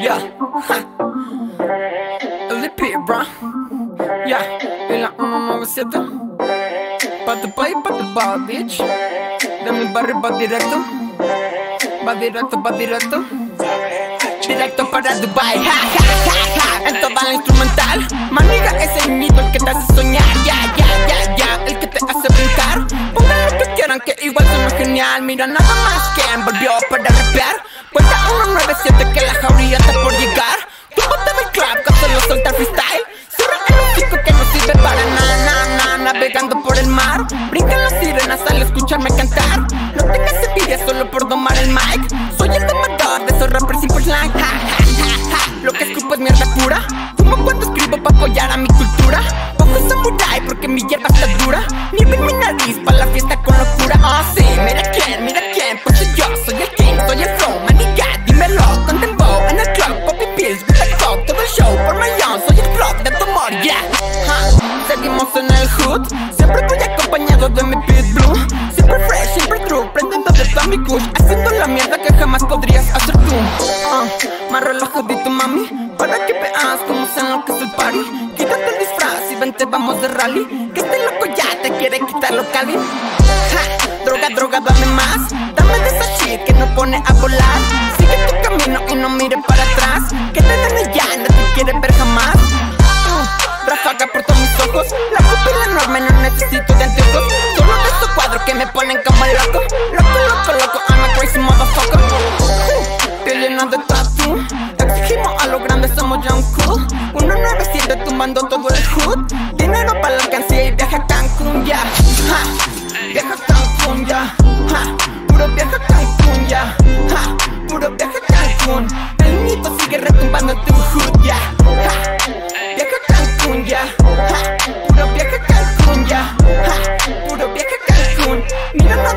Yeah. LP, bro. Yeah. En la 197. Pa' tu país, pa' tu bar, bitch. De mi barrio va directo. Va directo, va directo. Directo para Dubai, ja. Genial. Mira, nada más que volvió para rapear. Cuenta 197 que la jauría está por llegar. Tú bote del club, con solo soltar freestyle. Cierra el chico que no sirve para nada, nada, nada. Navegando por el mar. Brincan las sirenas al escucharme cantar. No tengas envidia solo por domar el mic. Soy el domador de esos rappers ja, ja. Lo que escupo es mierda pura. Seguimos en el hood. Siempre voy acompañado de mi pit blue. Siempre fresh, siempre true. Prendiendo de mi kush. Haciendo la mierda que jamás podrías hacer tú. Uh, más relajadito, mami. Para que veas cómo se enloquece el party. Quítate el disfraz y vente, vamos de rally. Que este loco ya te quiere quitar lo cali. Droga, droga, dame más. Dame de esa shit que no pone a volar. Enorme, no necesito de anteojos. Solo de estos cuadros que me ponen como loco. Loco, loco, loco, I'm a crazy motherfucker. Piel llena de tatu. Exigimos a lo grande, somos young cool. 197 tumbando todo el hood. Dinero para la alcancía y viaje a Cancún, ya. Ja, viaje a Cancún, ya. Ja, puro viaje a Cancún, ya. Ja, puro viaje a Cancún. El mito sigue retumbando en tu hood, ya. Ja, viaje a Cancún, ya. Ja, puro